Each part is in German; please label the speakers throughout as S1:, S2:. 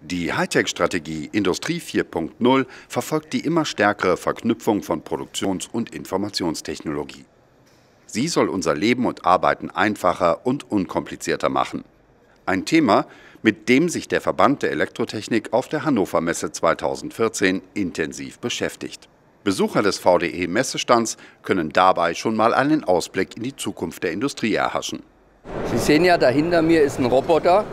S1: Die Hightech-Strategie Industrie 4.0 verfolgt die immer stärkere Verknüpfung von Produktions- und Informationstechnologie. Sie soll unser Leben und Arbeiten einfacher und unkomplizierter machen. Ein Thema, mit dem sich der Verband der Elektrotechnik auf der Hannover Messe 2014 intensiv beschäftigt. Besucher des VDE Messestands können dabei schon mal einen Ausblick in die Zukunft der Industrie erhaschen.
S2: Sie sehen ja, dahinter mir ist ein Roboter,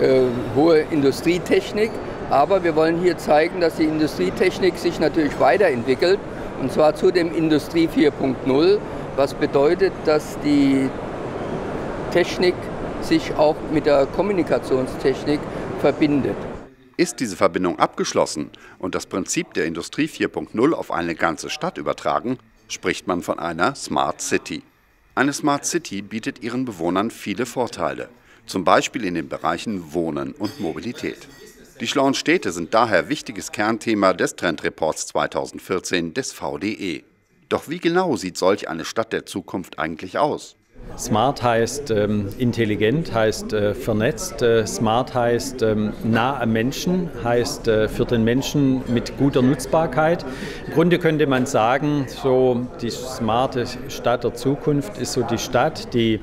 S2: äh, hohe Industrietechnik. Aber wir wollen hier zeigen, dass die Industrietechnik sich natürlich weiterentwickelt und zwar zu dem Industrie 4.0, was bedeutet, dass die Technik sich auch mit der Kommunikationstechnik verbindet.
S1: Ist diese Verbindung abgeschlossen und das Prinzip der Industrie 4.0 auf eine ganze Stadt übertragen, spricht man von einer Smart City. Eine Smart City bietet ihren Bewohnern viele Vorteile zum Beispiel in den Bereichen Wohnen und Mobilität. Die schlauen Städte sind daher wichtiges Kernthema des Trendreports 2014 des VDE. Doch wie genau sieht solch eine Stadt der Zukunft eigentlich aus?
S3: Smart heißt ähm, intelligent, heißt äh, vernetzt. Äh, smart heißt ähm, nah am Menschen, heißt äh, für den Menschen mit guter Nutzbarkeit. Im Grunde könnte man sagen, so die smarte Stadt der Zukunft ist so die Stadt, die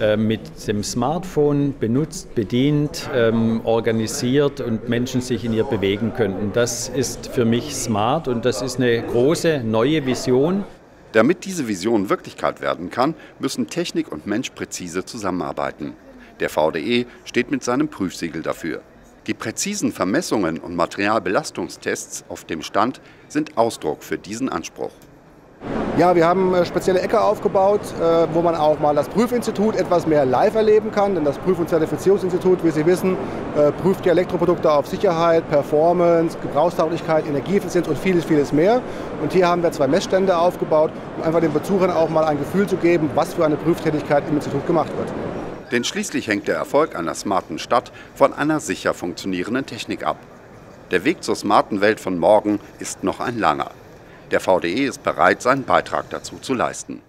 S3: äh, mit dem Smartphone benutzt, bedient, ähm, organisiert und Menschen sich in ihr bewegen könnten. Das ist für mich smart und das ist eine große neue Vision.
S1: Damit diese Vision Wirklichkeit werden kann, müssen Technik und Mensch präzise zusammenarbeiten. Der VDE steht mit seinem Prüfsiegel dafür. Die präzisen Vermessungen und Materialbelastungstests auf dem Stand sind Ausdruck für diesen Anspruch.
S4: Ja, wir haben äh, spezielle Ecke aufgebaut, äh, wo man auch mal das Prüfinstitut etwas mehr live erleben kann. Denn das Prüf- und Zertifizierungsinstitut, wie Sie wissen, äh, prüft die Elektroprodukte auf Sicherheit, Performance, Gebrauchstauglichkeit, Energieeffizienz und vieles, vieles mehr. Und hier haben wir zwei Messstände aufgebaut, um einfach den Besuchern auch mal ein Gefühl zu geben, was für eine Prüftätigkeit im Institut gemacht wird.
S1: Denn schließlich hängt der Erfolg einer smarten Stadt von einer sicher funktionierenden Technik ab. Der Weg zur smarten Welt von morgen ist noch ein langer. Der VDE ist bereit, seinen Beitrag dazu zu leisten.